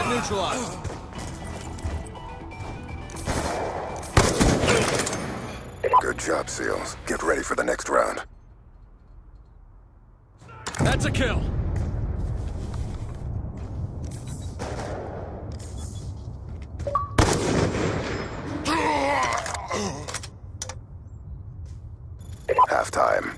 Threat neutralized. Good job, SEALs. Get ready for the next round. That's a kill. Half time.